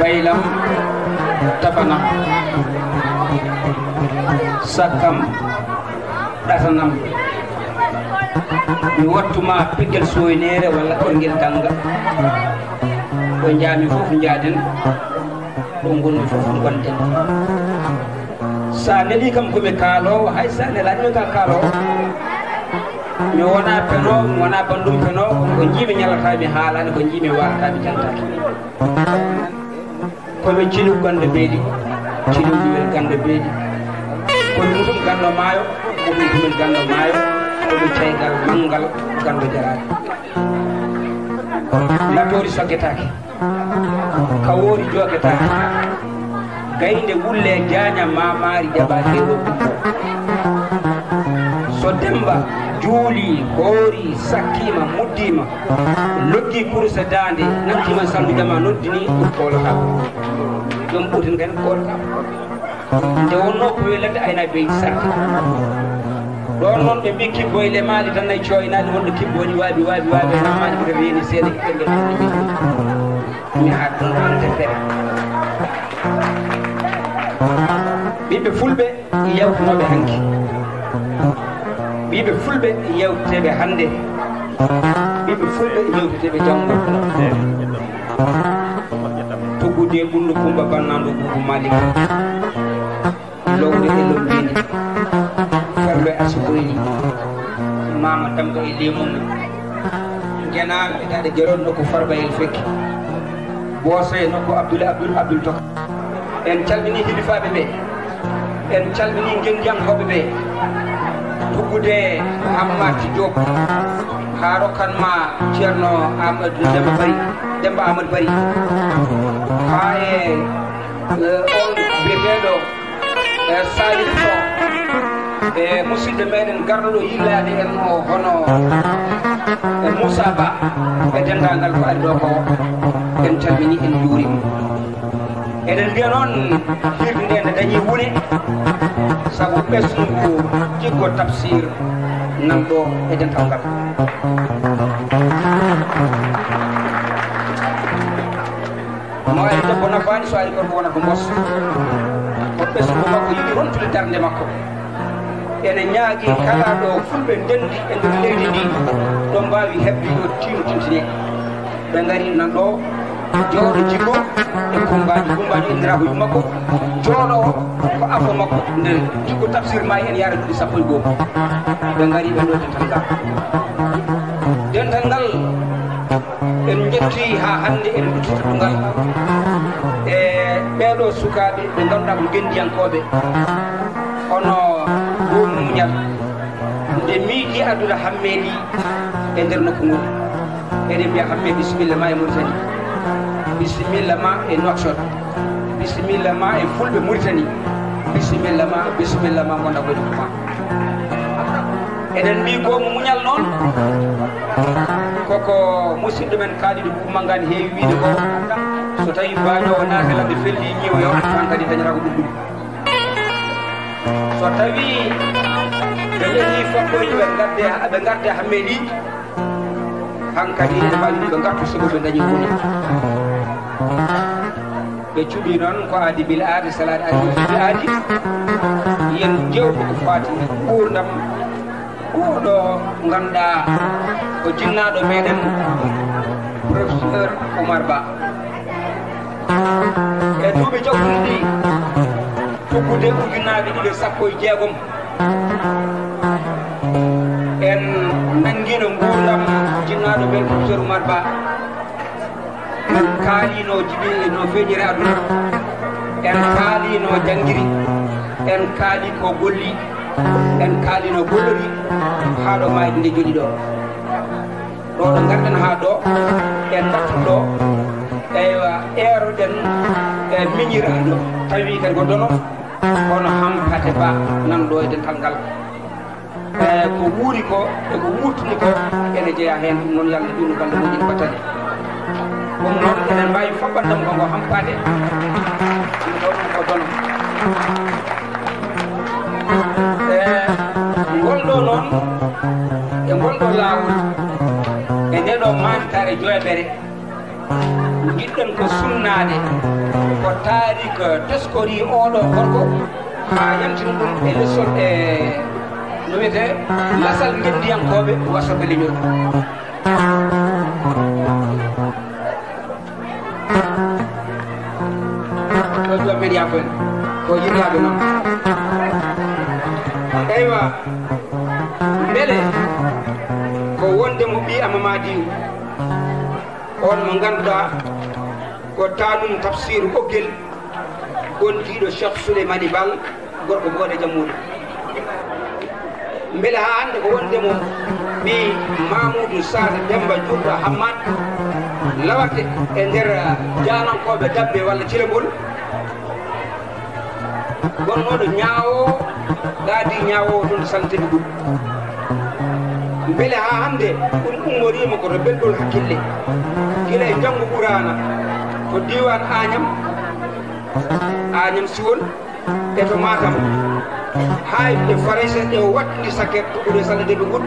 baylam tafanam sakkam ɗatanam mi wattuma piggel soynere walla ɓorguel danga ɗo jaami fof jaaden ɗo gonmi fof gonɗen sa neli kam komi kaalowo hay sa nelaɗi min ka kaalowo mi wona penowo mi wona bandum penowo ko jiimi ñalatami haalani ko jiimi watami jantaki komi cinu gande beeɗi cinu ɗuwel gande beeɗi komi mutum gando maayo komi ɗumen gando maayo komi caygal manggal gando jarani natori soggetake kawoori jogetake. Gaynde wulle jaña mamari jaɓa heewo so demba juuli hoori sakkima muddima loggi kursa dande nakkima salludama noddini ɗum koolata ɗum ɓutin kadi koolata nde wonno ko weladde ayna beyi sarde ɗon noon ɓe mbi kibboyle maali tan nayi coynaɗi wonɗo kibbo waaɓi waaɓi waaɓi waabi namaɗi koto reeni seeɗa ɓengel mi haɗɗon hande fere. Ɓiɓɓe fulɓe yawtunoɓe hanki. mbiɓe fulɓe yewteteɓe hannde mbiɓe fulɓe yewteteɓe janngo tuggude ɓundu kumba bannanɗo ɓuubu malik lowde e lombini ferlo e asiboyni mama tamɗo e limum genaɓe ɓeɗaɗe geron nokku farba el fekki boosa e Abdul Abdul Abdul Tok. toka en calmini hidifabe be. En calmini ngengam hobbe be. tuggude hammati diop ha rokkanma ceerno amadou demba bari demba amadou bari. Ha e, e on biyeteɗo e salif o e musidɗo meɗen garɗoɗo yillade en o hono e moussa ba e dendagal ko ari ɗo ko en calmini en juurima eɗen mbiya noon hirde nde nde dañi wuune saabu ɓesngu jiggo tafsir nanɗo e dental ngal no ari debbo nafani so ari gorko wona ko mbos ko ɓesngu makko yiɗi rontude darde makko ene ñaagui kala ɗo fulɓe ndendi e nder leydi ndi ɗo mbawi hebde ɗo tino tintine ɓe gari nan ɗo jooɗo jibbo e kumbaji kumbaji inniraako yum makko. Jooɗo o ko afo makko. Nde jikko tafsir ma hen yaara duuɗi sappo e goho. Ɓe gari ɓe ɗo dental ngal dental ngal en jetti ha hannde en ɗutita ngal. E ɓeɗo sukaɓe ɓe ganduɗa ko gendiyankoɓe hono gomu muñal nde miiji aduna hammeeɗi e nder nokku ngol eɗen mbiya hamme bisimilla ma e mauritanie. bisimillama e noxon bisimillama e fulɓe mauritanie. Bisimillama bisimillama gonɗa goɗi ma eɗen mbi ko mo muñal noon koko musidɗo men kaaliɗo buumangani heewi wiide ko so tawi baaño o naati felli ñiwoyo an kadi dañata ko ɗum so tawi ɓe ƴehi fakkoji ɓe garde ɓe garde hamme han kadi ɓe mbawi ɗi ɓe gartu sigo ɓe dañi hunde ɓe cuɓi noon ko aadi bil aadi salade aadi cuɓi aadi. Yen jewɗo ko fati ɓurdam ɓurɗo ganduɗa ko jinnaɗo meɗen professeur oumar ba. E duuɓi jokkuɗiɗi fokkude ujunnaɓe ɗiɗo sappo e jeegom. En nanguino gurdam jinnaɗo men professeur oumar ba. en kaalino jiɗi no feeñiri aduna. En kaalino janngiri en kaali ko golli. En kaalino gollori. Haa ɗo maydi nde joɗi ɗo. Ɗo ɗo garɗen haa ɗo en battuɗo eywa eeroɗen e miñiraɗo tawi ken ko dono kono hampate ba nan ɗo e dental ngal. E ko wuuri ko eko wurtini ko ene jeeya heen ɗum noon yo allah ƴiwno galle muɗum battane ɗum noon enen mbawi faɓɓandam ngo hampade ɗum ɗo ɗum ko dono e eh, gonɗo noon e ngolɗo lawol e ndeɗo mantare joyɓere jiɗɗon ko sunnade ko taari ko teskori oɗo gorko ha yamtina ɗum e lessol e no wiyete lasal ngendiyankoɓe wasoɓe leñol. ko yiɗaɓe noon eywa beele ko wonde mo ɓi amamadiw on mo ganduɗa ko tanum tafsiru ɓoggel gondiɗo cheikh souleymani bal gorko goɗe jammuɗo beele ha hande ko wonde mo ɓi mamoudou sara demba juurɗo hammad lawate e nder janankoɓe dabbe walla cilagol gonnoɗo ñaawo gaadi ñaawo ɗum santeɓe ɗum beele ha hande ɗum ummorima koto belɗol hakkille gila e janggo ɓurana to diwan agnam agnam siwol e to matam hay e farayse ɗe wattidi saket tuɓɓude salledeɓe gud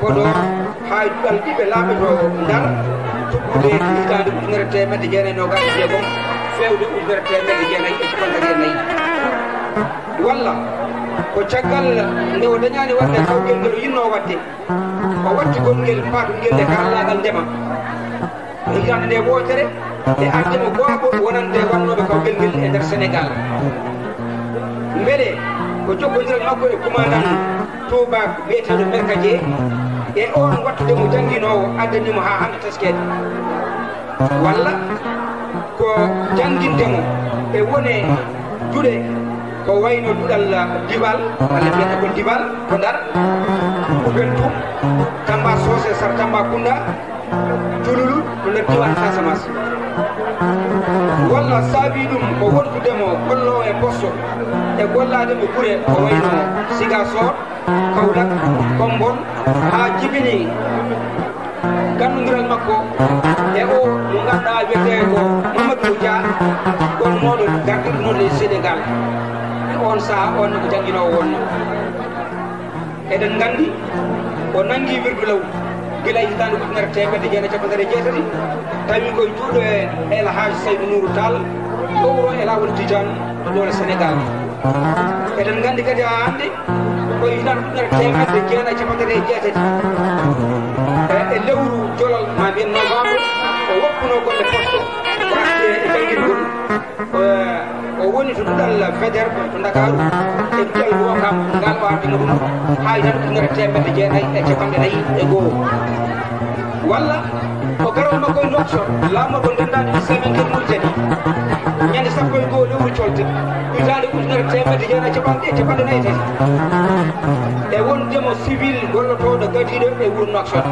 koɗo hay ɗuɗal ɗiɓe laaɓe to ndar tuɓɓude hitande ujunere temedde jeenayyi nogas jeegom fewde ujunere temedde jeenayyi e capantati e nayyi walla ko caggal nde o dañani wadde e kawgel ngel o yinno wadde o watti gonngel paatu ngel e karalagal ndema. Hitande nde wotere e ardemo goobo wonande wannoɓe kawgel ngel e nder sénégal. Mbeɗe ko joggodiral makko e commandant toubak wiyeteɗo merkadie e on wattude mo jangguinowo addanimo ha hande teskede walla ko jangguindemo e wone juuɗe ko wayno duɗal dibal walla mbiyata ko dibal ko ndar ko beltum tamba sose sar tamba kunda jululu ɗo nder diwan casamas walla saabi ɗum ko wontudemo gollo e bosso e gollade mo guure ko wayno siga sor kawlak kombon ha jibini gandodiral makko e o mo ganduɗa wiyete ko mamadou dia. Gonnoɗo garɗirnoɗo e sénégal e on saaha on ne ko jangguinowo wonno eɗen gandi o nangui wirdu law gila hitande ujunere temedde jeena capantati jeetati tawi koye juuɗo e el haji saydou nouru tall ɗowro e lawol tijane ɗo ɗole sénégal eɗen gandi kadi ha hande koye hitande ujunere temedde jeena capantati e jeetati e lewru dal fajar ndakaaru en dal wokam ngal wawdemo ɗum hay tan ko gara temedde jeenayyi e capanɗe nayyi e goho walla ko garawma koye nokson laamor ko gandaɗe islamin ken ɓuuri jadi ñande sappo e goho lewru colde hitande ujunere temedde jeenayyi capanɗe e capanɗe nayyi tati e wondemo civil gollotoɗo gadiɗo e wuuro nokson